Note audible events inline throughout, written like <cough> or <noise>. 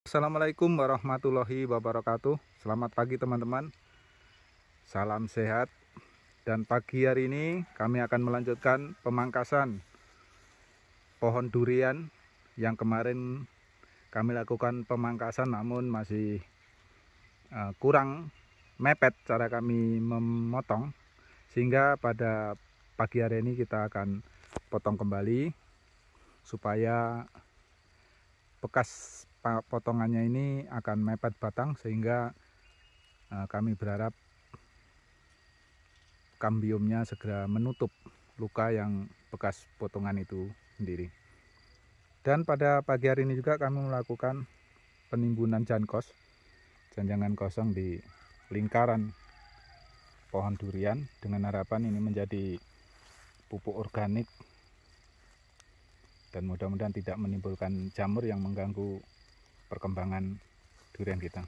Assalamualaikum warahmatullahi wabarakatuh. Selamat pagi teman-teman. Salam sehat. Dan pagi hari ini kami akan melanjutkan pemangkasan Pohon durian Yang kemarin kami lakukan pemangkasan namun masih uh, kurang mepet cara kami memotong Sehingga pada pagi hari ini kita akan potong kembali Supaya bekas potongannya ini akan mepet batang sehingga uh, kami berharap kambiumnya segera menutup luka yang bekas potongan itu sendiri. Dan pada pagi hari ini juga kami melakukan penimbunan jankos, janjangan kosong di lingkaran pohon durian dengan harapan ini menjadi pupuk organik dan mudah-mudahan tidak menimbulkan jamur yang mengganggu perkembangan durian kita.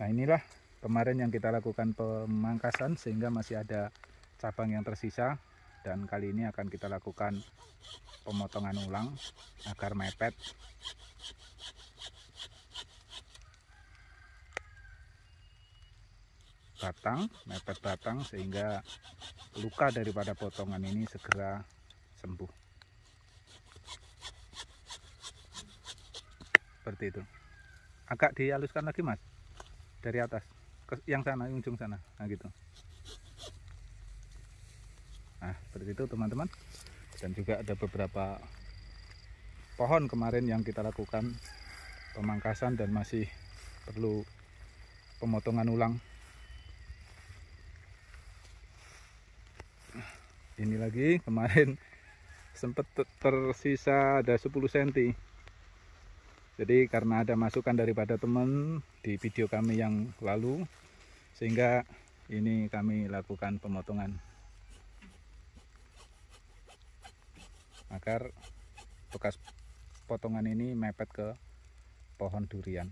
Nah inilah kemarin yang kita lakukan pemangkasan sehingga masih ada cabang yang tersisa dan kali ini akan kita lakukan pemotongan ulang agar mepet batang, mepet batang sehingga luka daripada potongan ini segera sembuh. Seperti itu. Agak dihaluskan lagi mas. Dari atas. Ke yang sana ujung sana. Nah gitu. Nah seperti itu teman-teman. Dan juga ada beberapa pohon kemarin yang kita lakukan pemangkasan dan masih perlu pemotongan ulang. Ini lagi kemarin <laughs> sempat tersisa ada 10 cm jadi karena ada masukan daripada teman di video kami yang lalu sehingga ini kami lakukan pemotongan. Agar bekas potongan ini mepet ke pohon durian.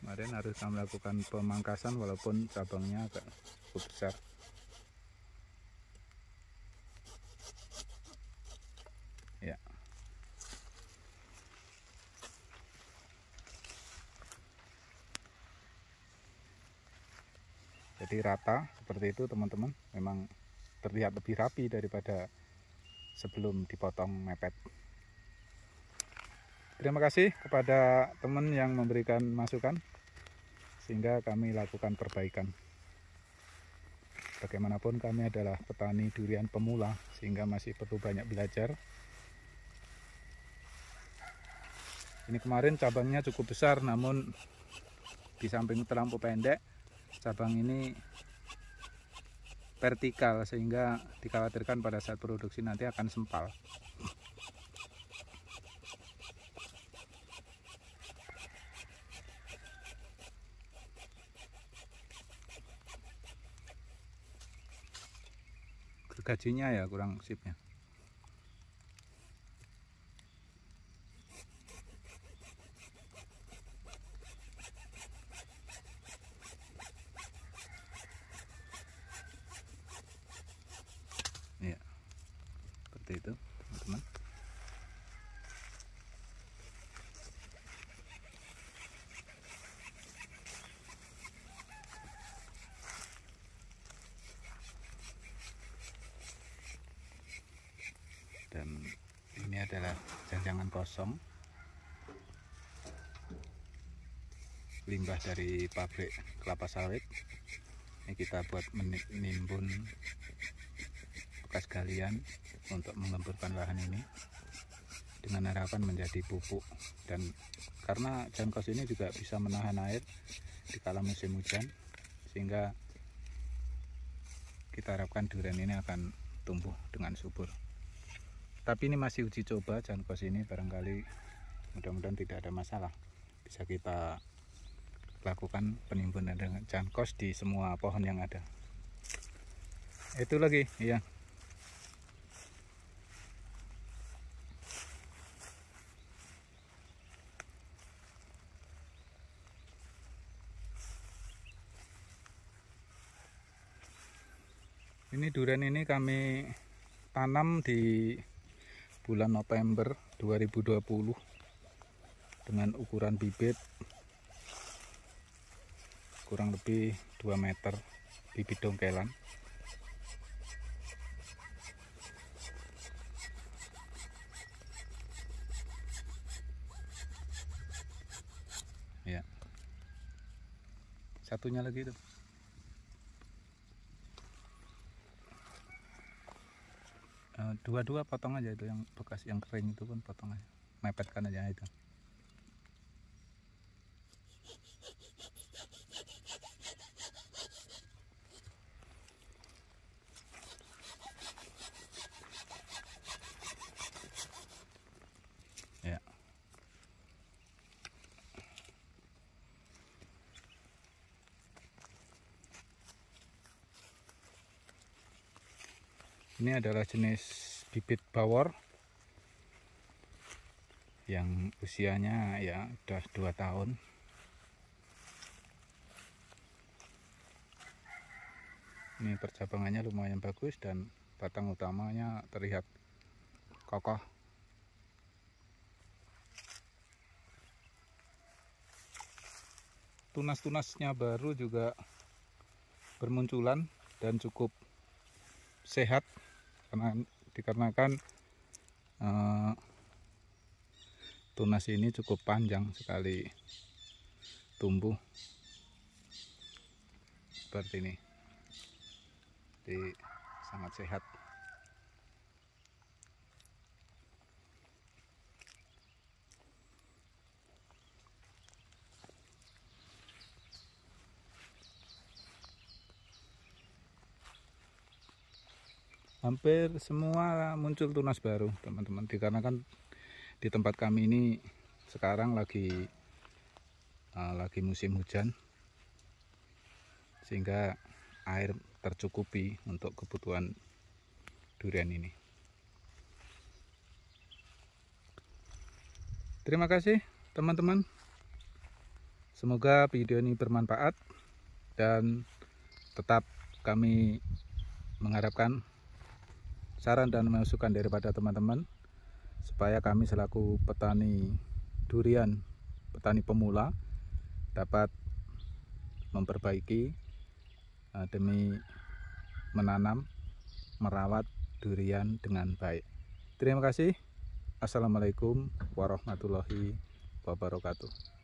Kemarin harus melakukan pemangkasan walaupun cabangnya agak besar jadi rata seperti itu teman-teman. Memang terlihat lebih rapi daripada sebelum dipotong mepet. Terima kasih kepada teman yang memberikan masukan sehingga kami lakukan perbaikan. Bagaimanapun kami adalah petani durian pemula sehingga masih perlu banyak belajar. Ini kemarin cabangnya cukup besar namun di samping terlampau pendek cabang ini vertikal sehingga dikhawatirkan pada saat produksi nanti akan sempal. Gajinya ya kurang sipnya seperti itu teman-teman. Dan ini adalah janjangan kosong. Limbah dari pabrik kelapa sawit. Ini kita buat menimbun bekas galian untuk mengemburkan lahan ini dengan harapan menjadi pupuk. Dan karena jangkos ini juga bisa menahan air di kala musim hujan sehingga kita harapkan durian ini akan tumbuh dengan subur. Tapi ini masih uji coba jangkos ini barangkali mudah-mudahan tidak ada masalah. Bisa kita lakukan penimbunan dengan jangkos di semua pohon yang ada. Itu lagi ya ini durian ini kami tanam di bulan November 2020 dengan ukuran bibit kurang lebih 2 meter bibit dongkelan. Ya. Satunya lagi tuh dua-dua potong aja itu yang bekas yang kering itu pun potong aja. Mepetkan aja itu ya ini adalah jenis bibit bawor yang usianya ya udah dua tahun. Ini percabangannya lumayan bagus dan batang utamanya terlihat kokoh. Tunas-tunasnya baru juga bermunculan dan cukup sehat karena dikarenakan uh, tunas ini cukup panjang sekali tumbuh. Seperti ini. Jadi sangat sehat hampir semua muncul tunas baru teman-teman. Dikarenakan di tempat kami ini sekarang lagi uh, lagi musim hujan sehingga air tercukupi untuk kebutuhan durian ini. Terima kasih teman-teman. Semoga video ini bermanfaat dan tetap kami mengharapkan saran dan masukan daripada teman-teman supaya kami selaku petani durian, petani pemula dapat memperbaiki uh, demi menanam, merawat durian dengan baik. Terima kasih. Assalamualaikum warahmatullahi wabarakatuh.